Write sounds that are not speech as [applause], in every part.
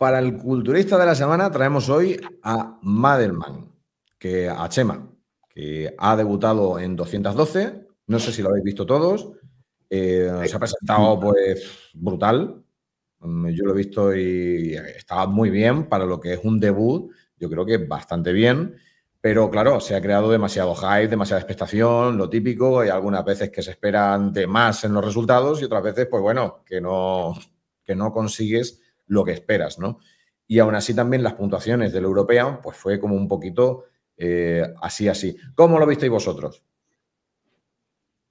para el culturista de la semana traemos hoy a Madelman, que a Chema, que ha debutado en 212. No sé si lo habéis visto todos. Eh, se ha presentado pues brutal. Mm, yo lo he visto y estaba muy bien para lo que es un debut. Yo creo que bastante bien. Pero claro, se ha creado demasiado hype, demasiada expectación, lo típico. Hay algunas veces que se esperan de más en los resultados y otras veces, pues bueno, que no, que no consigues lo que esperas, ¿no? Y aún así también las puntuaciones del European, pues fue como un poquito eh, así, así. ¿Cómo lo visteis vosotros?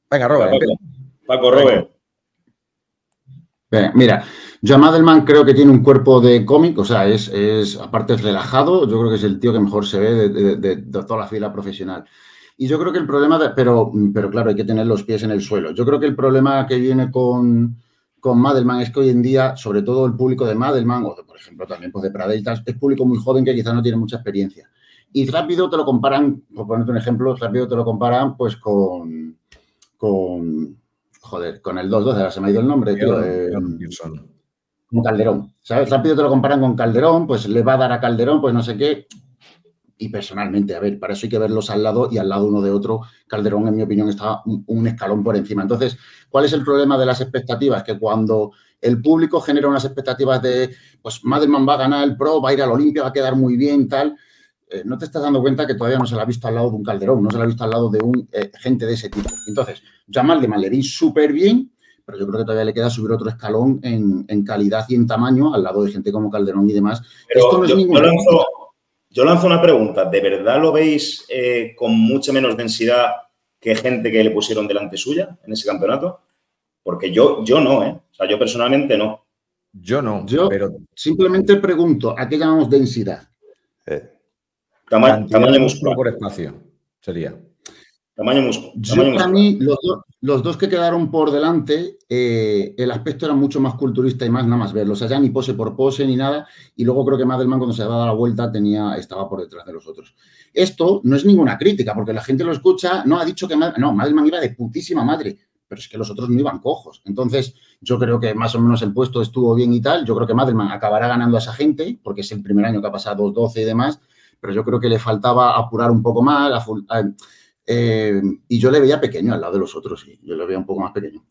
Venga, Robert. Paco, Robert. mira, yo a Madelman creo que tiene un cuerpo de cómic, o sea, es, es, aparte es relajado, yo creo que es el tío que mejor se ve de, toda la fila profesional. Y yo creo que el problema, pero, pero claro, hay que tener los pies en el suelo. Yo creo que el problema que viene con, con Madelman es que hoy en día, sobre todo el público de Madelman, o por ejemplo también pues de Pradeitas, es público muy joven que quizás no tiene mucha experiencia. Y rápido te lo comparan, por ponerte un ejemplo, rápido te lo comparan pues con, con joder, con el 2-2, se me ha ido el nombre, tío. Eh, con Calderón, ¿sabes? Rápido te lo comparan con Calderón, pues le va a dar a Calderón, pues no sé qué. Y personalmente, a ver, para eso hay que verlos al lado y al lado uno de otro. Calderón, en mi opinión, está un, escalón por encima. Entonces, ¿cuál es el problema de las expectativas? Que cuando el público genera unas expectativas de, pues Madelman va a ganar el Pro, va a ir al Olimpia, va a quedar muy bien, tal, eh, no te estás dando cuenta que todavía no se la ha visto al lado de un Calderón, no se la ha visto al lado de un eh, gente de ese tipo. Entonces, Jamal de Malerín súper bien, pero yo creo que todavía le queda subir otro escalón en, calidad y en tamaño al lado de gente como Calderón y demás. Esto no es yo, lanzo, yo, lanzo, una pregunta. ¿De verdad lo veis eh, con mucha menos densidad que gente que le pusieron delante suya en ese campeonato? Porque yo, yo no, ¿eh? O sea, yo personalmente no. Yo no, yo pero simplemente pregunto, ¿a qué llamamos densidad? Eh, tamaño muscular. por espacio, sería. Tamaño músculo. para mí, los, dos que quedaron por delante, eh, el aspecto era mucho más culturista y más nada más verlo. O sea, ya ni pose por pose ni nada. Y luego creo que Madelman, cuando se daba la vuelta, tenía, estaba por detrás de los otros. Esto no es ninguna crítica, porque la gente lo escucha, no ha dicho que no, Madelman iba de putísima madre, pero es que los otros no iban cojos. Entonces, yo creo que más o menos el puesto estuvo bien y tal. Yo creo que Madelman acabará ganando a esa gente, porque es el primer año que ha pasado 12 y demás, pero yo creo que le faltaba apurar un poco más. Eh, y yo le veía pequeño al lado de los otros, sí. Yo le veía un poco más pequeño.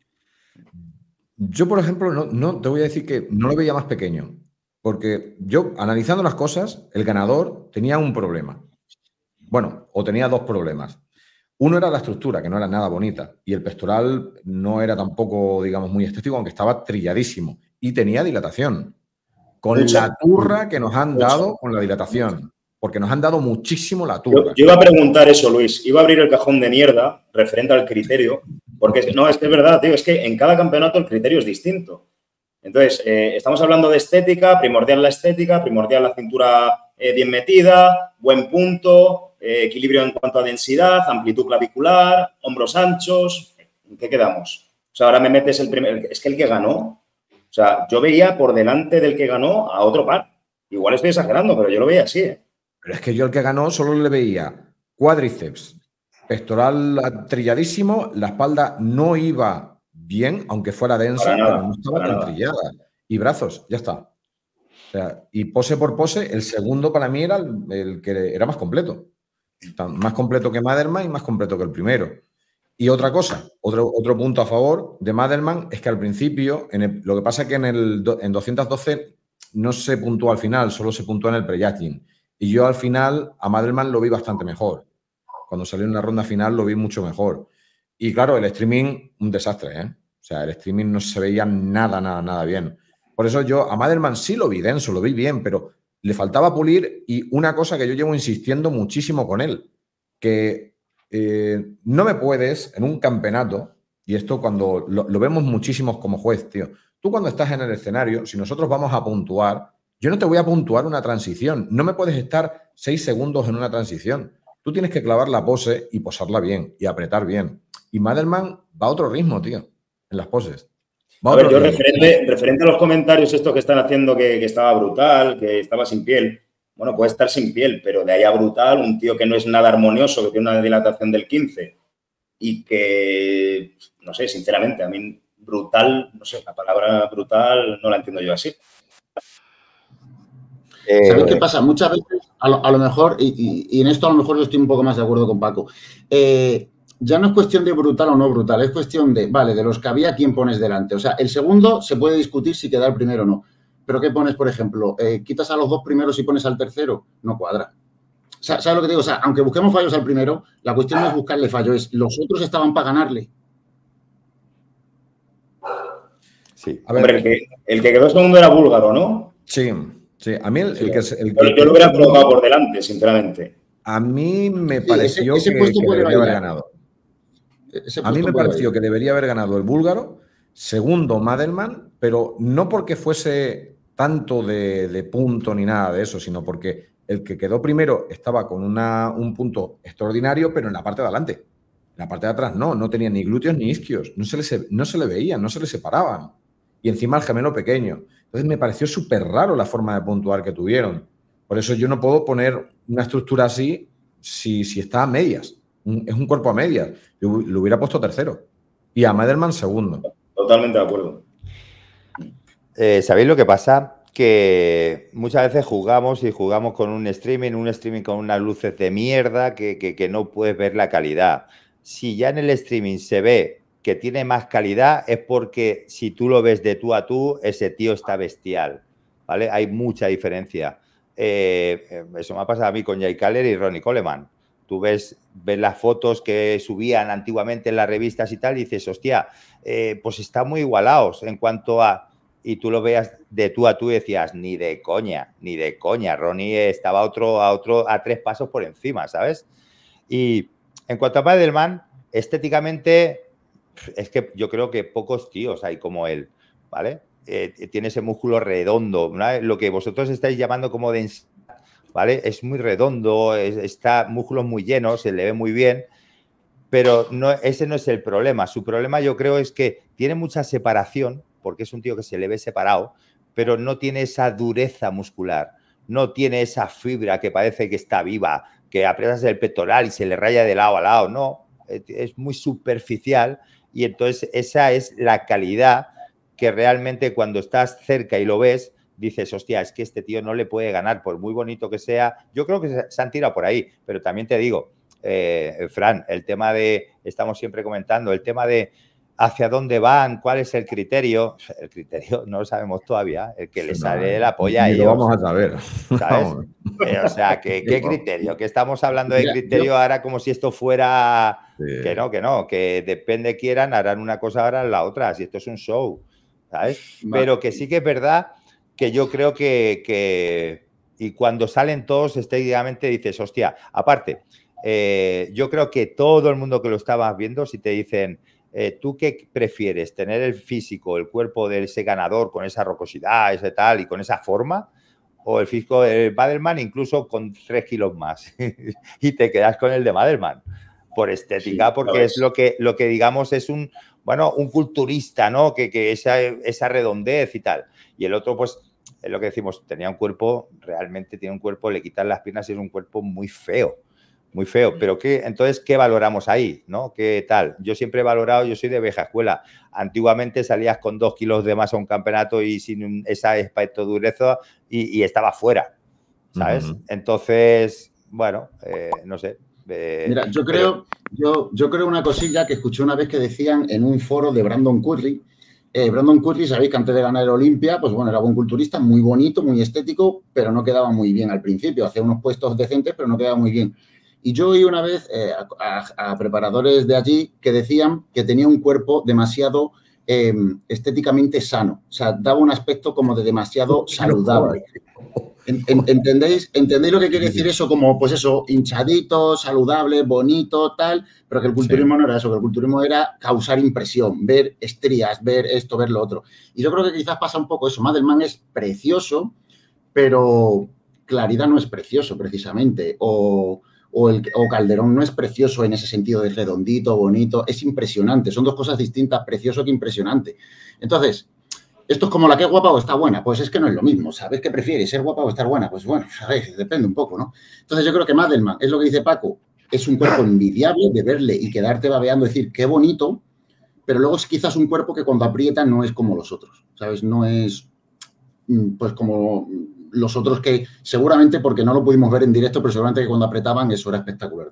Yo, por ejemplo, no, no te voy a decir que no lo veía más pequeño. Porque yo, analizando las cosas, el ganador tenía un problema. Bueno, o tenía dos problemas. Uno era la estructura, que no era nada bonita, y el pectoral no era tampoco, digamos, muy estético, aunque estaba trilladísimo. Y tenía dilatación. Con la turra que nos han dado con la dilatación porque nos han dado muchísimo la turba. Yo, iba a preguntar eso, Luis. Iba a abrir el cajón de mierda referente al criterio, porque no, es que es verdad, tío, es que en cada campeonato el criterio es distinto. Entonces, eh, estamos hablando de estética, primordial la estética, primordial la cintura eh, bien metida, buen punto, eh, equilibrio en cuanto a densidad, amplitud clavicular, hombros anchos. ¿En qué quedamos? O sea, ahora me metes el primer. Es que el que ganó, o sea, yo veía por delante del que ganó a otro par. Igual estoy exagerando, pero yo lo veía así. ¿eh? Pero es que yo el que ganó solo le veía cuádriceps, pectoral trilladísimo, la espalda no iba bien, aunque fuera densa, pero no estaba tan trillada. Y brazos, ya está. O sea, y pose por pose, el segundo para mí era el, que era más completo. Más completo que Maderman y más completo que el primero. Y otra cosa, otro, otro punto a favor de Madelman es que al principio, en lo que pasa es que en, el, en 212 no se puntuó al final, solo se puntuó en el pre y yo al final a Madelman lo vi bastante mejor. Cuando salió en la ronda final lo vi mucho mejor. Y claro, el streaming, un desastre, ¿eh? O sea, el streaming no se veía nada, nada, nada bien. Por eso yo a Madelman sí lo vi denso, lo vi bien, pero le faltaba pulir y una cosa que yo llevo insistiendo muchísimo con él, que eh, no me puedes en un campeonato, y esto cuando lo, lo vemos muchísimos como juez, tío, tú cuando estás en el escenario, si nosotros vamos a puntuar, yo no te voy a puntuar una transición. No me puedes estar seis segundos en una transición. Tú tienes que clavar la pose y posarla bien y apretar bien. Y Madelman va a otro ritmo, tío, en las poses. a, ver, yo referente, a los comentarios estos que están haciendo que, estaba brutal, que estaba sin piel. Bueno, puede estar sin piel, pero de ahí a brutal, un tío que no es nada armonioso, que tiene una dilatación del 15 y que, no sé, sinceramente, a mí brutal, no sé, la palabra brutal no la entiendo yo así. ¿Sabéis qué pasa? Muchas veces, a lo, mejor, y, en esto a lo mejor yo estoy un poco más de acuerdo con Paco, eh, ya no es cuestión de brutal o no brutal, es cuestión de, vale, de los que había, ¿quién pones delante? O sea, el segundo se puede discutir si queda el primero o no. Pero ¿qué pones, por ejemplo? Eh, ¿Quitas a los dos primeros y pones al tercero? No cuadra. ¿Sabes lo que digo? O sea, aunque busquemos fallos al primero, la cuestión no es buscarle fallo, es los otros estaban para ganarle. Sí. A ver, el que, quedó segundo era búlgaro, ¿no? Sí, sí. A mí el, que, el que, Yo lo hubiera colocado por delante, sinceramente. A mí me pareció que, debería haber ganado. A mí me pareció que debería haber ganado el búlgaro, segundo Madelman, pero no porque fuese tanto de, punto ni nada de eso, sino porque el que quedó primero estaba con un punto extraordinario, pero en la parte de adelante. En la parte de atrás no, no tenía ni glúteos ni isquios, no se le, no se le veían, no se le separaban. Y encima el gemelo pequeño. Entonces me pareció súper raro la forma de puntuar que tuvieron. Por eso yo no puedo poner una estructura así si, si está a medias. es un cuerpo a medias. Yo lo hubiera puesto tercero. Y a Madelman segundo. Totalmente de acuerdo. Eh, ¿Sabéis lo que pasa? que muchas veces jugamos y jugamos con un streaming, un streaming con unas luces de mierda que, no puedes ver la calidad. Si ya en el streaming se ve que tiene más calidad, es porque si tú lo ves de tú a tú, ese tío está bestial. ¿Vale? Hay mucha diferencia. Eh, eso me ha pasado a mí con Jay Kaller y Ronnie Coleman. Tú ves, ves las fotos que subían antiguamente en las revistas y tal, y dices, hostia, eh, pues están muy igualados en cuanto a y tú lo veas de tú a tú y decías, ni de coña, ni de coña. Ronnie estaba otro, a otro, a tres pasos por encima, ¿sabes? Y en cuanto a Padelman, estéticamente, es que yo creo que pocos tíos hay como él, ¿vale? Eh, tiene ese músculo redondo, lo que vosotros estáis llamando como densidad, ¿vale? Es muy redondo, está músculos muy llenos, se le ve muy bien, pero no, ese no es el problema. Su problema yo creo es que tiene mucha separación porque es un tío que se le ve separado, pero no tiene esa dureza muscular, no tiene esa fibra que parece que está viva, que aprietas el pectoral y se le raya de lado a lado, no, es muy superficial y entonces esa es la calidad que realmente cuando estás cerca y lo ves, dices, hostia, es que este tío no le puede ganar, por muy bonito que sea. Yo creo que se han tirado por ahí, pero también te digo, eh, Fran, el tema de, estamos siempre comentando, el tema de hacia dónde van, cuál es el criterio. [laughs] El criterio no lo sabemos todavía, el que le sale de la polla a ellos. Lo vamos a saber. [laughs] Eh, o sea, ¿qué, [laughs] criterio? Que estamos hablando de criterio ahora como si esto fuera. Que no, que no, que depende quieran, harán una cosa, harán la otra. Si esto es un show, ¿sabes? Pero que sí que es verdad que yo creo que. y cuando salen todos, estéticamente dices, hostia, aparte, eh, yo creo que todo el mundo que lo estaba viendo, si te dicen eh, ¿tú qué prefieres? ¿Tener el físico, el cuerpo de ese ganador con esa rocosidad, ese tal y con esa forma? ¿O el físico de Madelman incluso con tres kilos más? [laughs] y te quedas con el de Madelman por estética, porque es lo que, lo que digamos es un, bueno, un culturista, ¿no? Que, que esa, esa redondez y tal. Y el otro, pues, es lo que decimos, tenía un cuerpo, realmente tiene un cuerpo, le quitan las piernas y es un cuerpo muy feo muy feo. Pero ¿qué, entonces, ¿qué valoramos ahí? ¿no? ¿Qué tal? Yo siempre he valorado, yo soy de vieja escuela. Antiguamente salías con dos kilos de más a un campeonato y sin esa aspecto dureza y, y estaba fuera, ¿sabes? Entonces, bueno, eh, no sé. Eh, Mira, yo creo, yo, yo creo una cosilla que escuché una vez que decían en un foro de Brandon Curry. Eh, Brandon Curry, sabéis que antes de ganar el Olimpia, pues bueno, era un culturista muy bonito, muy estético, pero no quedaba muy bien al principio. Hacía unos puestos decentes, pero no quedaba muy bien. Y yo oí una vez eh, a, preparadores de allí que decían que tenía un cuerpo demasiado em, estéticamente sano, o sea, daba un aspecto como de demasiado saludable. ¿Entendéis? ¿Entendéis lo que quiere decir eso? Como, pues eso, hinchadito, saludable, bonito, tal, pero que el culturismo no era eso, que el culturismo era causar impresión, ver estrías, ver esto, ver lo otro. Y yo creo que quizás pasa un poco eso. Madelman es precioso, pero claridad no es precioso, precisamente. O, o, Calderón no es precioso en ese sentido de redondito, bonito, es impresionante, son dos cosas distintas, precioso que impresionante. Entonces, esto es como la que es guapa o está buena, pues es que no es lo mismo, ¿sabes qué prefieres, ser guapa o estar buena? Pues bueno, [laughs] sabes, depende un poco, ¿no? Entonces yo creo que Madelman, es lo que dice Paco, es un cuerpo envidiable de verle y quedarte babeando, decir, qué bonito, pero luego es quizás un cuerpo que cuando aprieta no es como los otros, ¿sabes? No es, mm, pues como los otros que seguramente porque no lo pudimos ver en directo, pero seguramente que cuando apretaban eso era espectacular.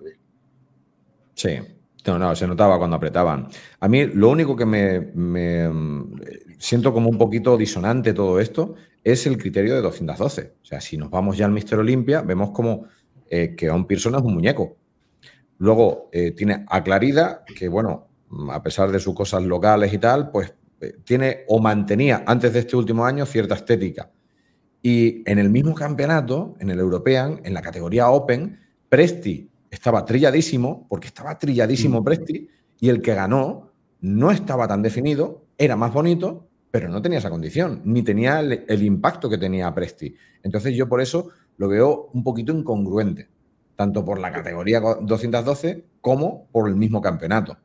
Sí, no, no, se notaba cuando apretaban. A mí lo único que me, mm, siento como un poquito disonante todo esto es el criterio de 212. O sea, si nos vamos ya al Mister Olimpia, vemos como eh, que un Pearson es un muñeco. Luego eh, tiene a Clarida, que bueno, a pesar de sus cosas locales y tal, pues eh, tiene o mantenía antes de este último año cierta estética. Y en el mismo campeonato, en el European, en la categoría Open, Presti estaba trilladísimo, porque estaba trilladísimo mm. Presti, y el que ganó no estaba tan definido, era más bonito, pero no tenía esa condición, ni tenía el, impacto que tenía Presti. Entonces yo por eso lo veo un poquito incongruente, tanto por la categoría 212 como por el mismo campeonato.